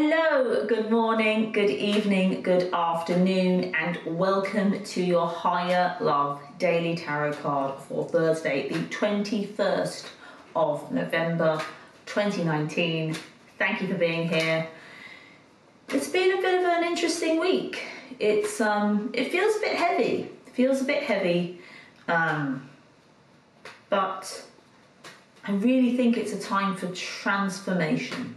Hello, good morning, good evening, good afternoon, and welcome to your Higher Love Daily Tarot card for Thursday, the 21st of November 2019. Thank you for being here. It's been a bit of an interesting week. It's um, it feels a bit heavy. It feels a bit heavy, um, but I really think it's a time for transformation.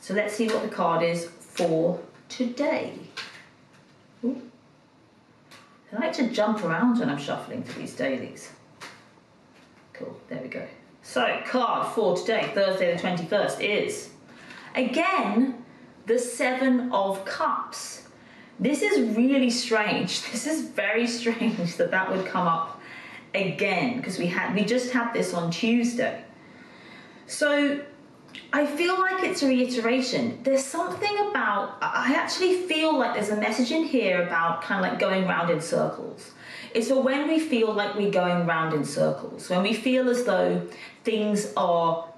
So let's see what the card is for today. Ooh. I like to jump around when I'm shuffling for these dailies. Cool, there we go. So, card for today, Thursday the 21st, is again the Seven of Cups. This is really strange. This is very strange that that would come up again because we had we just had this on Tuesday. So I feel like it's a reiteration. There's something about, I actually feel like there's a message in here about kind of like going round in circles. It's for when we feel like we're going round in circles, when we feel as though things are,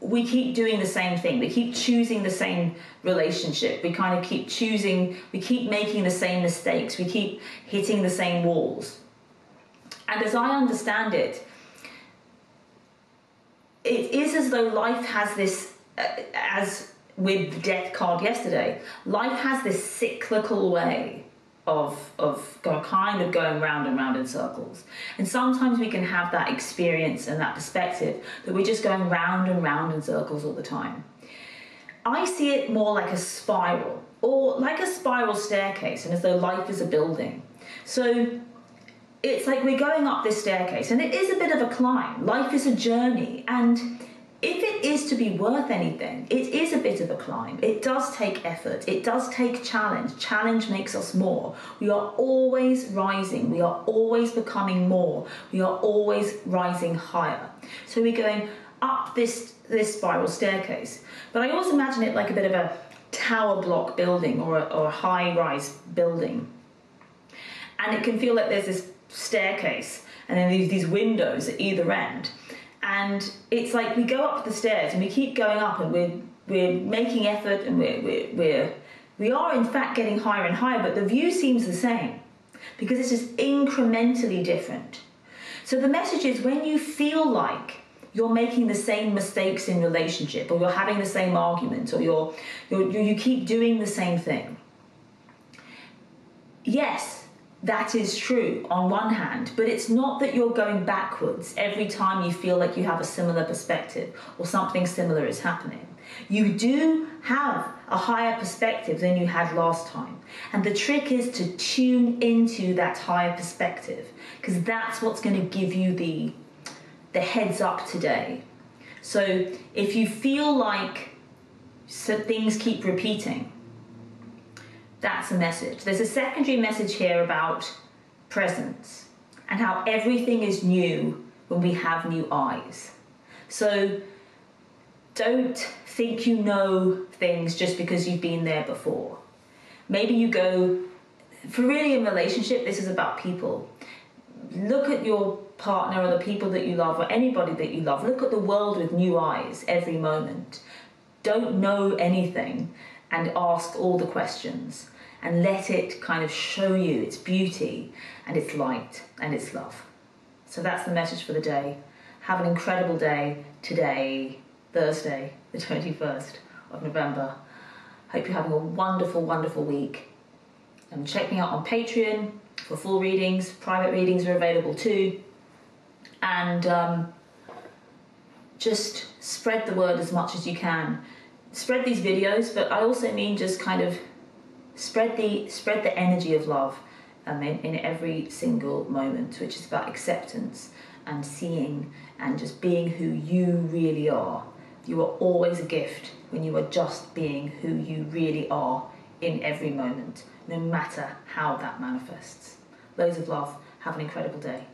we keep doing the same thing, we keep choosing the same relationship, we kind of keep choosing, we keep making the same mistakes, we keep hitting the same walls. And as I understand it, it is as though life has this, uh, as with the death card yesterday, life has this cyclical way of of kind of going round and round in circles. And sometimes we can have that experience and that perspective that we're just going round and round in circles all the time. I see it more like a spiral or like a spiral staircase and as though life is a building. So it's like we're going up this staircase and it is a bit of a climb. Life is a journey. And if it is to be worth anything, it is a bit of a climb. It does take effort. It does take challenge. Challenge makes us more. We are always rising. We are always becoming more. We are always rising higher. So we're going up this, this spiral staircase. But I always imagine it like a bit of a tower block building or a, or a high rise building. And it can feel like there's this staircase and then these, these windows at either end. And it's like we go up the stairs and we keep going up and we're, we're making effort and we're, we're, we're, we are in fact getting higher and higher, but the view seems the same because it's just incrementally different. So the message is when you feel like you're making the same mistakes in relationship or you're having the same argument or you're, you're, you keep doing the same thing. Yes, that is true on one hand, but it's not that you're going backwards every time you feel like you have a similar perspective or something similar is happening. You do have a higher perspective than you had last time. And the trick is to tune into that higher perspective because that's what's going to give you the the heads up today. So if you feel like so things keep repeating, that's a message. There's a secondary message here about presence and how everything is new when we have new eyes. So don't think you know things just because you've been there before. Maybe you go, for really in relationship, this is about people. Look at your partner or the people that you love or anybody that you love. Look at the world with new eyes every moment. Don't know anything and ask all the questions and let it kind of show you its beauty and its light and its love. So that's the message for the day. Have an incredible day today, Thursday, the 21st of November. Hope you're having a wonderful, wonderful week. And check me out on Patreon for full readings. Private readings are available too. And um, just spread the word as much as you can. Spread these videos, but I also mean just kind of spread the spread the energy of love um, in, in every single moment, which is about acceptance and seeing and just being who you really are. You are always a gift when you are just being who you really are in every moment, no matter how that manifests. Loads of love. Have an incredible day.